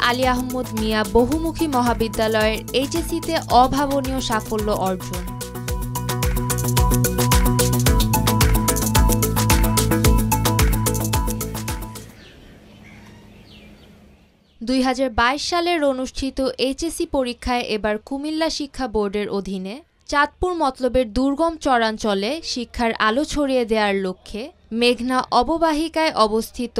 আহমদ মিয়া বহুমুখী মহাবিদ্যালয়ের এইচএসিতে অভাবনীয় সাফল্য অর্জন। দুই হাজার বাইশ সালের অনুষ্ঠিত এইচএসি পরীক্ষায় এবার কুমিল্লা শিক্ষা বোর্ডের অধীনে চাঁদপুর মতলবের দুর্গম চরাঞ্চলে শিক্ষার আলো ছড়িয়ে দেওয়ার লক্ষ্যে মেঘনা অববাহিকায় অবস্থিত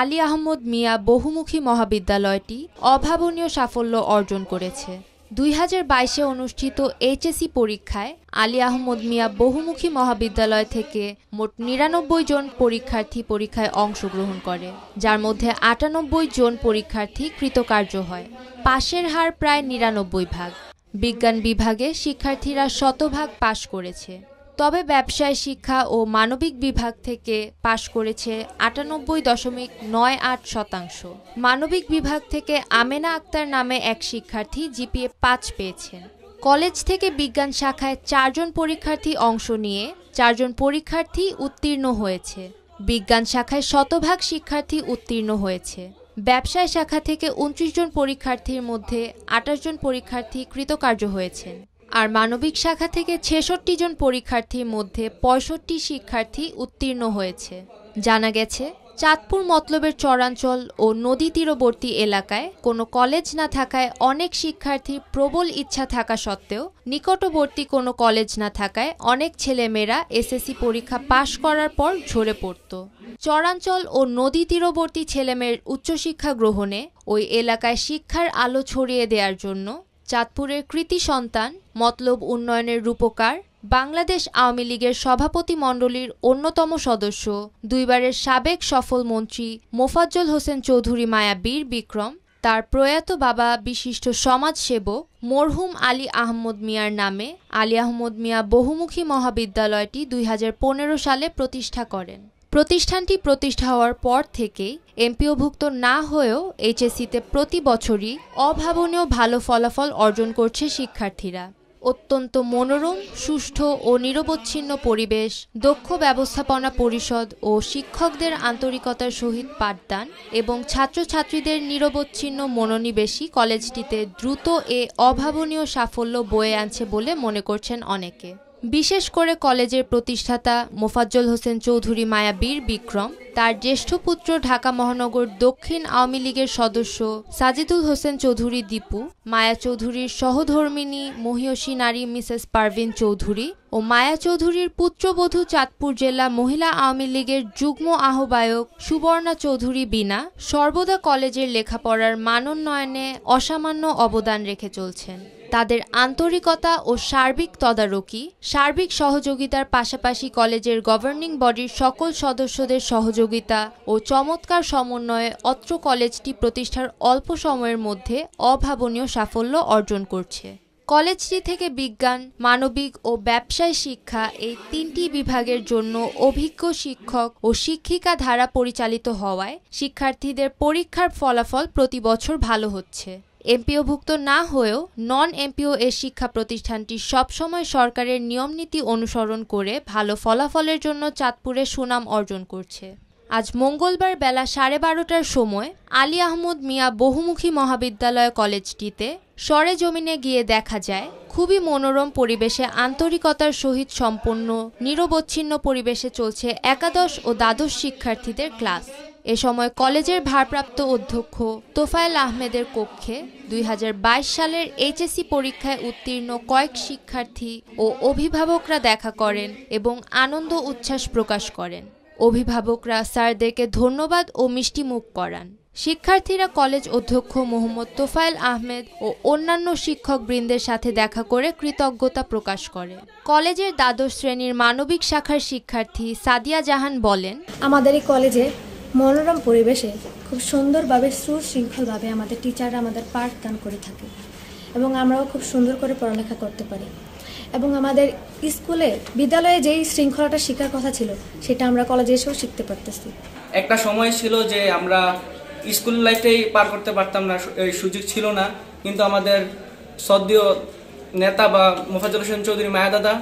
আলী আহমদ মিয়া বহুমুখী মহাবিদ্যালয়টি অভাবনীয় সাফল্য অর্জন করেছে। দুই হাজার বাইশে অনুষ্ঠিত এইচএসি পরীক্ষায় আলী আহমদ মিয়া বহুমুখী মহাবিদ্যালয় থেকে মোট নিরানব্বই জন পরীক্ষার্থী পরীক্ষায় অংশগ্রহণ করে, যার মধ্যে আটানব্বই জন পরীক্ষার্থী কৃতকার্য হয়। পাশের হার প্রায় নিরানব্বই ভাগ। বিজ্ঞান বিভাগে শিক্ষার্থীরা শতভাগ পাশ করেছে। তবে ব্যবসায় শিক্ষা ও মানবিক বিভাগ থেকে পাশ করেছে আটানব্বই দশমিক নয় আট শতাংশ। মানবিক বিভাগ থেকে আমেনা আক্তার নামে এক শিক্ষার্থী জিপিএ পাঁচ পেয়েছেন। কলেজ থেকে বিজ্ঞান শাখায় চারজন পরীক্ষার্থী অংশ নিয়ে চারজন পরীক্ষার্থী উত্তীর্ণ হয়েছে। বিজ্ঞান শাখায় শতভাগ শিক্ষার্থী উত্তীর্ণ হয়েছে। ব্যবসায় শাখা থেকে উনত্রিশ জন পরীক্ষার্থীর মধ্যে আঠাশ জন পরীক্ষার্থী কৃতকার্য হয়েছেন। আর মানবিক শাখা থেকে ছেষট্টি জন পরীক্ষার্থীর মধ্যে পঁয়ষট্টি শিক্ষার্থী উত্তীর্ণ হয়েছে। জানা গেছে, চাঁদপুর মতলবের চরাঞ্চল ও নদী তীরবর্তী এলাকায় কোনো কলেজ না থাকায় অনেক শিক্ষার্থীর প্রবল ইচ্ছা থাকা সত্ত্বেও নিকটবর্তী কোনো কলেজ না থাকায় অনেক ছেলেমেয়েরা এসএসসি পরীক্ষা পাশ করার পর ঝরে পড়ত। চরাঞ্চল ও নদী তীরবর্তী ছেলেমেয়ের উচ্চশিক্ষা গ্রহণে ওই এলাকায় শিক্ষার আলো ছড়িয়ে দেওয়ার জন্য চাঁদপুরের কৃতি সন্তান, মতলব উন্নয়নের রূপকার, বাংলাদেশ আওয়ামী লীগের সভাপতি মণ্ডলীর অন্যতম সদস্য। দুইবারের সাবেক সফল মন্ত্রী মোফাজ্জল হোসেন চৌধুরী মায়াবীর বিক্রম, তার প্রয়াত বাবা বিশিষ্ট সমাজসেবক মরহুম আলী আহমদ মিয়ার নামে আলী আহমদ মিয়া বহুমুখী মহাবিদ্যালয়টি দুই হাজার পনেরো সালে প্রতিষ্ঠা করেন। প্রতিষ্ঠানটি প্রতিষ্ঠা হওয়ার পর থেকেই এমপিওভুক্ত না হয়েও এইচএসসিতে প্রতি বছরই অভাবনীয় ভালো ফলাফল অর্জন করছে শিক্ষার্থীরা। অত্যন্ত মনোরম, সুষ্ঠু ও নিরবচ্ছিন্ন পরিবেশ, দক্ষ ব্যবস্থাপনা পরিষদ ও শিক্ষকদের আন্তরিকতার সহিত পাঠদান এবং ছাত্রছাত্রীদের নিরবচ্ছিন্ন মনোনিবেশই কলেজটিতে দ্রুত এ অভাবনীয় সাফল্য বয়ে আনছে বলে মনে করছেন অনেকে। বিশেষ করে কলেজের প্রতিষ্ঠাতা মোফাজ্জল হোসেন চৌধুরী মায়াবীর বিক্রম, তার জ্যেষ্ঠ পুত্র ঢাকা মহানগর দক্ষিণ আওয়ামী লীগের সদস্য সাজিদুল হোসেন চৌধুরী দীপু, মায়া চৌধুরীর সহধর্মিনী মহিয়সী নারী মিসেস পারভিন চৌধুরী ও মায়া চৌধুরীর পুত্রবধূ চাঁদপুর জেলা মহিলা আওয়ামী লীগের যুগ্ম আহ্বায়ক সুবর্ণা চৌধুরী বিনা সর্বদা কলেজের লেখাপড়ার মানোন্নয়নে অসামান্য অবদান রেখে চলছেন। তাদের আন্তরিকতা ও সার্বিক তদারকি, সার্বিক সহযোগিতার পাশাপাশি কলেজের গভর্নিং বডির সকল সদস্যদের সহযোগিতা ও চমৎকার সমন্বয়ে অত্র কলেজটি প্রতিষ্ঠার অল্প সময়ের মধ্যে অভাবনীয় সাফল্য অর্জন করছে। কলেজটি থেকে বিজ্ঞান, মানবিক ও ব্যবসায় শিক্ষা এই তিনটি বিভাগের জন্য অভিজ্ঞ শিক্ষক ও শিক্ষিকা ধারা পরিচালিত হওয়ায় শিক্ষার্থীদের পরীক্ষার ফলাফল প্রতি বছর ভালো হচ্ছে। এমপিওভুক্ত না হয়েও নন এমপিও এর শিক্ষা প্রতিষ্ঠানটি সবসময় সরকারের নিয়মনীতি অনুসরণ করে ভালো ফলাফলের জন্য চাঁদপুরে সুনাম অর্জন করছে। আজ মঙ্গলবার বেলা সাড়ে বারোটার সময় আলী আহমদ মিয়া বহুমুখী মহাবিদ্যালয় কলেজটিতে সরে জমিনে গিয়ে দেখা যায়, খুবই মনোরম পরিবেশে আন্তরিকতার সহিত সম্পন্ন নিরবচ্ছিন্ন পরিবেশে চলছে একাদশ ও দ্বাদশ শিক্ষার্থীদের ক্লাস। এ সময় কলেজের ভারপ্রাপ্ত অধ্যক্ষ তোফায়েল আহমেদের কক্ষে দুই হাজার বাইশ সালের এইচএসসি পরীক্ষায় উত্তীর্ণ কয়েক শিক্ষার্থী ও অভিভাবকরা দেখা করেন এবং আনন্দ উচ্ছ্বাস প্রকাশ করেন। অভিভাবকরা স্যারদেরকে ধন্যবাদ ও মিষ্টি মুখ করান। শিক্ষার্থীরা কলেজ অধ্যক্ষ মোহাম্মদ তোফায়েল আহমেদ ও অন্যান্য শিক্ষক বৃন্দের সাথে দেখা করে কৃতজ্ঞতা প্রকাশ করে। কলেজের দ্বাদশ শ্রেণির মানবিক শাখার শিক্ষার্থী সাদিয়া জাহান বলেন, আমাদের এই কলেজে মনোরম পরিবেশে খুব সুন্দরভাবে সুশৃঙ্খলভাবে আমাদের টিচাররা আমাদের পাঠদান করে থাকে এবং আমরাও খুব সুন্দর করে পড়ালেখা করতে পারি। এবং আমাদের স্কুলে, বিদ্যালয়ে যেই শৃঙ্খলাটা শেখার কথা ছিল, সেটা আমরা কলেজে এসেও শিখতে পারতেছি। একটা সময় ছিল যে আমরা স্কুল লাইফটাই পার করতে পারতাম না, এই সুযোগ ছিল না। কিন্তু আমাদের সদ্য নেতা বা মোফাজুল হোসেন চৌধুরী মায়া দাদা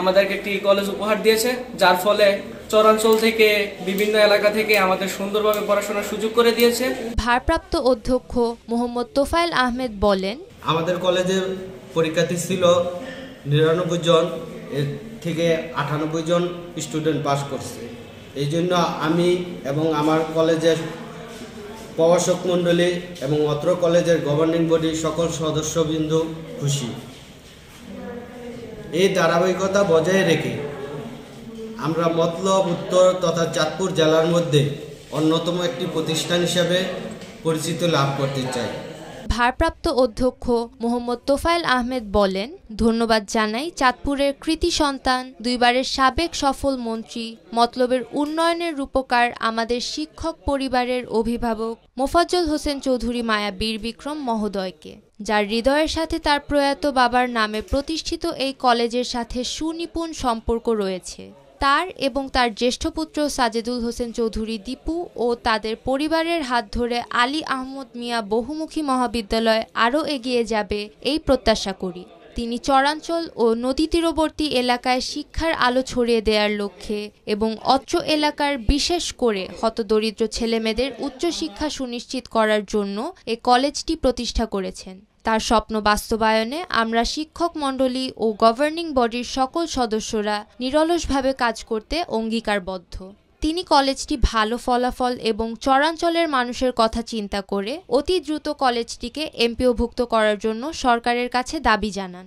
আমাদেরকে একটি কলেজ উপহার দিয়েছে যার ফলে চরাঞ্চল থেকে বিভিন্ন এলাকা থেকে আমাদের সুন্দরভাবে পড়াশোনার সুযোগ করে দিয়েছে। ভারপ্রাপ্ত অধ্যক্ষ মোহাম্মদ তোফায়েল আহমেদ বলেন আমাদের কলেজের পরীক্ষার্থী ছিল নিরানব্বই জন এর থেকে আটানব্বই জন স্টুডেন্ট পাস করছে। এই জন্য আমি এবং আমার কলেজের প্রভাষক মণ্ডলী এবং অত্র কলেজের গভর্নিং বডির সকল সদস্যবৃন্দ খুশি। এই ধারাবাহিকতা বজায় রেখে আমরা মতলব, উত্তর তথা চাঁদপুর জেলার মধ্যে অন্যতম একটি প্রতিষ্ঠান হিসাবে পরিচিতি লাভ করতে চাই। ভারপ্রাপ্ত অধ্যক্ষ মোহাম্মদ তোফায়েল আহমেদ বলেন, ধন্যবাদ জানাই চাঁদপুরের কৃতি সন্তান, দুইবারের সাবেক সফল মন্ত্রী, মতলবের উন্নয়নের রূপকার আমাদের শিক্ষক পরিবারের অভিভাবক মোফাজ্জল হোসেন চৌধুরী মায়া বীর বিক্রম মহোদয়কে। যার হৃদয়ের সাথে তার প্রয়াত বাবার নামে প্রতিষ্ঠিত এই কলেজের সাথে সুনিপুণ সম্পর্ক রয়েছে। তার এবং তার জ্যেষ্ঠ পুত্র সাজেদুল হোসেন চৌধুরী দীপু ও তাদের পরিবারের হাত ধরে আলী আহমদ মিয়া বহুমুখী মহাবিদ্যালয় আরও এগিয়ে যাবে এই প্রত্যাশা করি। তিনি চরাঞ্চল ও নদী তীরবর্তী এলাকায় শিক্ষার আলো ছড়িয়ে দেওয়ার লক্ষ্যে এবং অত্র এলাকার বিশেষ করে হতদরিদ্র ছেলেমেয়েদের উচ্চশিক্ষা সুনিশ্চিত করার জন্য এ কলেজটি প্রতিষ্ঠা করেছেন। তার স্বপ্ন বাস্তবায়নে আমরা শিক্ষক মণ্ডলী ও গভর্নিং বডির সকল সদস্যরা নিরলসভাবে কাজ করতে অঙ্গীকারবদ্ধ। তিনি কলেজটি ভালো ফলাফল এবং চরাঞ্চলের মানুষের কথা চিন্তা করে অতি দ্রুত কলেজটিকে এমপিওভুক্ত করার জন্য সরকারের কাছে দাবি জানান।